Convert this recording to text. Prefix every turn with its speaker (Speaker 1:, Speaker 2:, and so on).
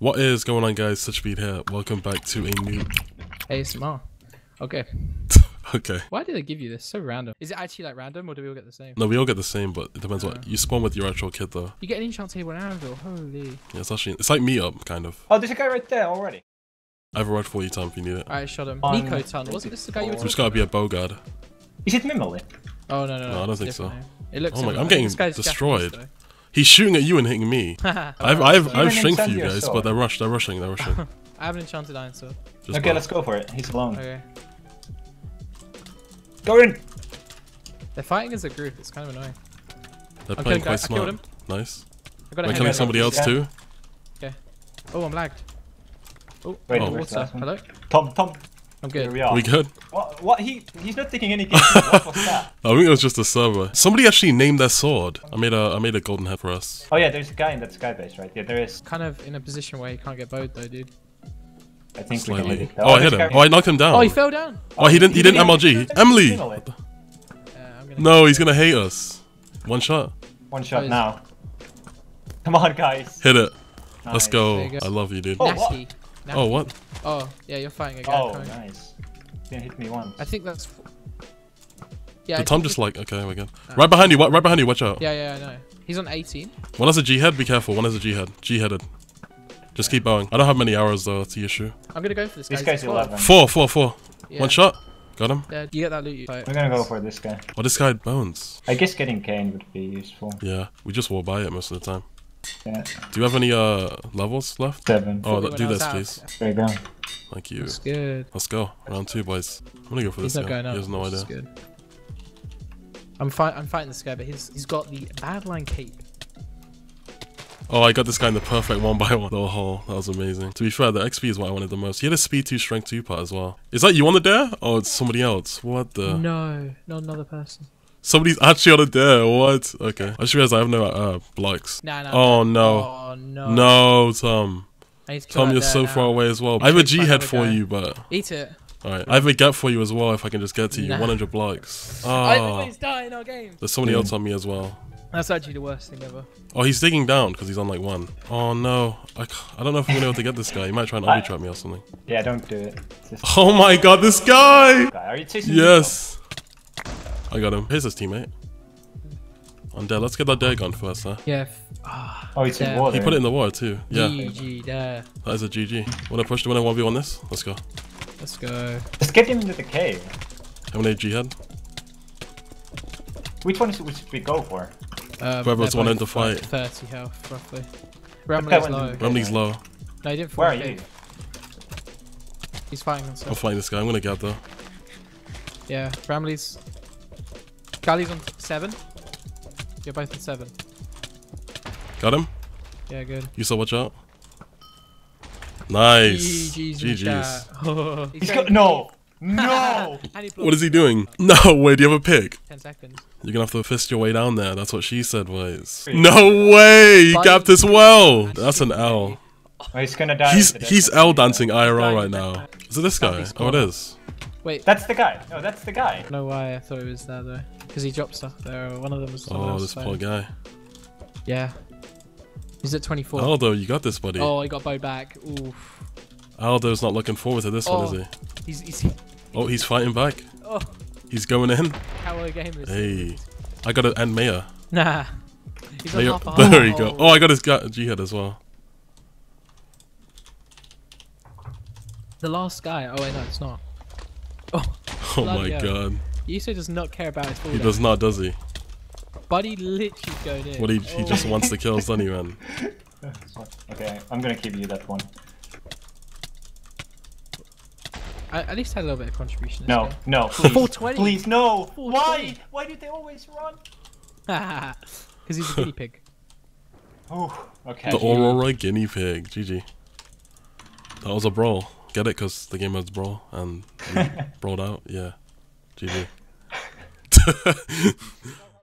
Speaker 1: What is going on, guys? Such Speed here. Welcome back to a new.
Speaker 2: ASMR. Okay.
Speaker 1: Okay.
Speaker 2: Why did they give you this? So random. Is it actually like random or do we all get the same?
Speaker 1: No, we all get the same, but it depends what uh. you spawn with your actual kid, though.
Speaker 2: You get an enchant table and anvil. Holy.
Speaker 1: Yeah, it's actually it's like me up, kind of.
Speaker 3: Oh, there's a guy right there already.
Speaker 1: I have a rod for you, Tom, if you need it.
Speaker 2: Alright, shot him.
Speaker 3: One,
Speaker 2: Nico Ton. Wasn't this the guy you were
Speaker 1: We
Speaker 2: talking
Speaker 1: just gotta be a bow guard.
Speaker 3: Is it Mimoli?
Speaker 2: Oh, no, no, no.
Speaker 1: No, I don't think so.
Speaker 2: name. It looks
Speaker 1: Oh my-
Speaker 2: similar.
Speaker 1: I'm getting
Speaker 2: This guy's
Speaker 1: destroyed.
Speaker 2: Japanese,
Speaker 1: He's shooting at you and hitting me. I've I've I've
Speaker 3: in
Speaker 1: strength for you
Speaker 3: Incendio
Speaker 1: guys, but they're rushed. They're rushing. They're rushing.
Speaker 2: I have an enchanted iron sword.
Speaker 1: Just
Speaker 3: okay,
Speaker 1: bow.
Speaker 3: let's go for it. He's alone.
Speaker 2: Okay.
Speaker 3: Go in!
Speaker 2: They're fighting as a group. It's kind of annoying.
Speaker 1: They're
Speaker 2: I'm
Speaker 1: playing
Speaker 2: killing
Speaker 1: quite
Speaker 2: guy- I
Speaker 1: smart.
Speaker 2: him.
Speaker 1: Nice.
Speaker 2: I got a
Speaker 1: We're killing somebody else
Speaker 3: Yeah.
Speaker 1: too.
Speaker 2: Oh, I'm lagged. Oh,
Speaker 3: Wait,
Speaker 1: Oh.
Speaker 3: where's the
Speaker 2: water. Hello?
Speaker 3: Tom, Tom.
Speaker 2: I'm
Speaker 3: Here we are.
Speaker 1: We good?
Speaker 3: What? What? He he's not taking any kills. what was that?
Speaker 1: I think it was just a server. Somebody actually named their sword. I made a I made a golden head for us.
Speaker 3: Oh yeah, there's a guy in that sky base, right? Yeah, there is.
Speaker 2: Kind of in a position where he can't get bowed though, dude.
Speaker 3: I think we can
Speaker 1: Slightly.
Speaker 3: hit it.
Speaker 1: Oh, I hit him. Oh, I knocked him down.
Speaker 2: Oh, he fell down.
Speaker 1: Oh, he didn't. He didn't
Speaker 3: even-
Speaker 1: MLG. Emily.
Speaker 3: Mimoli.
Speaker 2: Yeah, uh, I'm gonna.
Speaker 1: No, he's gonna hate us. One shot.
Speaker 3: One shot
Speaker 2: Oh,
Speaker 3: now. Come on, guys.
Speaker 1: Hit it. Let's go.
Speaker 2: Go.
Speaker 1: I love you, dude.
Speaker 3: Oh, what?
Speaker 2: Natty. Natty.
Speaker 1: Oh, what?
Speaker 2: Oh, yeah, you're fighting a guy.
Speaker 3: Oh,
Speaker 2: coming.
Speaker 3: nice. Didn't hit me once.
Speaker 2: I think that's. Yeah. I
Speaker 1: Did Tom just like? Okay, we're good. Right behind you. wa- Right behind you. Watch out.
Speaker 2: Yeah, yeah, I know. He's on 18.
Speaker 1: One has a G head. Be careful. One has a G head. G headed. Just keep bowing. I don't have many arrows though. That's the issue.
Speaker 2: I'm gonna go for this guy.
Speaker 3: This guy's
Speaker 2: 12.
Speaker 3: 11.
Speaker 1: Four, four, four.
Speaker 2: Yeah.
Speaker 1: One shot. Got him.
Speaker 2: Dead. You get that loot. You fight.
Speaker 3: We're gonna go for this guy.
Speaker 1: Oh, this guy had bones.
Speaker 3: I guess getting Kane would be useful.
Speaker 1: Yeah, we just walk by it most of the time.
Speaker 3: Yeah.
Speaker 1: Do you have any uh levels left?
Speaker 3: Seven.
Speaker 1: Oh,
Speaker 2: When
Speaker 1: do this,
Speaker 2: out.
Speaker 1: please.
Speaker 3: There you go.
Speaker 1: Thank you.
Speaker 2: That's good.
Speaker 1: Let's go. Round two, boys. I'm gonna go for
Speaker 2: He's
Speaker 1: this
Speaker 2: not
Speaker 1: guy.
Speaker 2: going up.
Speaker 1: He has no
Speaker 2: which
Speaker 1: idea.
Speaker 2: good. I'm fight. I'm fighting this guy, but he's he's got the Badlion cape.
Speaker 1: Oh, I got this guy in the perfect one by one. The whole that was amazing. To be fair, the XP is what I wanted the most. He had a speed two, strength two part as well. Is that you on the dare? Oh, it's somebody else. What the?
Speaker 2: No, not another person.
Speaker 1: Somebody's actually on the dare. What? Okay. I just realized I have no uh blocks.
Speaker 2: Nah, nah.
Speaker 1: Oh no.
Speaker 2: Oh no.
Speaker 1: No, Tom.
Speaker 2: I need to kill
Speaker 1: Tom,
Speaker 2: that
Speaker 1: you're so
Speaker 2: now.
Speaker 1: far away as well. I have a
Speaker 2: should
Speaker 1: G
Speaker 2: find
Speaker 1: head for
Speaker 2: guy.
Speaker 1: you, but
Speaker 2: Eat it.
Speaker 1: alright. I have a gap for you as well if I can just get to you.
Speaker 2: Nah.
Speaker 1: 100 blocks.
Speaker 2: I
Speaker 1: Oh,
Speaker 2: always die in our games.
Speaker 1: there's somebody else on me as well.
Speaker 2: That's actually the worst thing ever.
Speaker 1: Oh, he's digging down because he's on like one. Oh no, I, I don't know if I'm gonna be able to get this guy. He might try and obby trap me or something.
Speaker 3: Yeah, don't do it. Just
Speaker 1: Oh my god, this guy!
Speaker 3: guy. Are you chasing me?
Speaker 1: Yes, I got him. Here's his teammate. On there, let's get that dare gun first, huh?
Speaker 2: Yeah. f- Ah.
Speaker 3: Oh, it's in water.
Speaker 1: He put it in the water too. Yeah,
Speaker 2: GG there.
Speaker 1: that is a GG. Wanna push the winner 1v1 this? Let's go.
Speaker 2: Let's go.
Speaker 3: Let's get him into the cave.
Speaker 1: How many G head?
Speaker 3: Which one should we, should we go for?
Speaker 2: Um,
Speaker 1: Whoever's
Speaker 2: they're
Speaker 1: wanting
Speaker 2: both
Speaker 1: to fight.
Speaker 2: 30 health, roughly.
Speaker 3: guy
Speaker 2: Remley's low.
Speaker 3: in-
Speaker 1: Remley's low.
Speaker 2: No, he didn't fall
Speaker 3: Where are you?
Speaker 2: He's fighting
Speaker 1: I'm fighting this guy. I'm gonna get though.
Speaker 2: Yeah, Ramley's. Galley's on seven. You're both on seven.
Speaker 1: Got him.
Speaker 2: Yeah, good.
Speaker 1: You saw watch out. Nice.
Speaker 2: GG's.
Speaker 1: GG's.
Speaker 2: chat.
Speaker 3: He's got no, no.
Speaker 2: And he blocked
Speaker 1: What is he doing? No way. Do you have a pick?
Speaker 2: 10 seconds.
Speaker 1: You're gonna have to fist your way down there. That's what she said was. No way! He
Speaker 2: Buddy.
Speaker 1: gapped as well. That's an L.
Speaker 3: Oh, he's gonna die.
Speaker 1: He's he's. L dancing IRL right now.
Speaker 2: back.
Speaker 1: Is it this guy? Oh, it
Speaker 2: corner.
Speaker 1: is.
Speaker 2: Wait,
Speaker 3: That's the guy. No, that's the guy.
Speaker 2: I don't know why I thought it was there though. Because he dropped stuff there. or One of them was.
Speaker 1: Oh,
Speaker 2: else
Speaker 1: this
Speaker 2: fighting.
Speaker 1: poor guy.
Speaker 2: Yeah. He's at 24.
Speaker 1: Aldo, you got this, buddy.
Speaker 2: Oh, he got bowed back. Oof.
Speaker 1: Aldo's not looking forward to this one, is oh, he?
Speaker 2: He's, he's
Speaker 1: Oh, he's fighting back.
Speaker 2: oh,
Speaker 1: He's going in.
Speaker 2: cowboy gamers.
Speaker 1: Hey, I got it, and Maya.
Speaker 2: Nah. He's on
Speaker 1: Maya.
Speaker 2: half a
Speaker 1: There you
Speaker 2: heart.
Speaker 1: go. Oh, I got his ga- G head as well.
Speaker 2: The last guy. Oh wait, no, it's not. Oh,
Speaker 1: Oh my
Speaker 2: hell.
Speaker 1: god.
Speaker 2: Yuso does not care about his full
Speaker 1: He does not, does he?
Speaker 2: Buddy literally going in.
Speaker 1: What he he just wants the kills, doesn't he, man?
Speaker 3: Okay, I'm gonna give you that one.
Speaker 2: I at least had a little bit of contribution.
Speaker 3: No, no, please,
Speaker 2: 420.
Speaker 3: please, no.
Speaker 2: 420.
Speaker 3: Why? Why do they always run?
Speaker 2: Because he's a guinea pig.
Speaker 3: Oh, okay.
Speaker 1: The Aurora guinea pig. GG. That was a brawl. Get it? Because the game was brawl and we brawled out. Yeah. GG.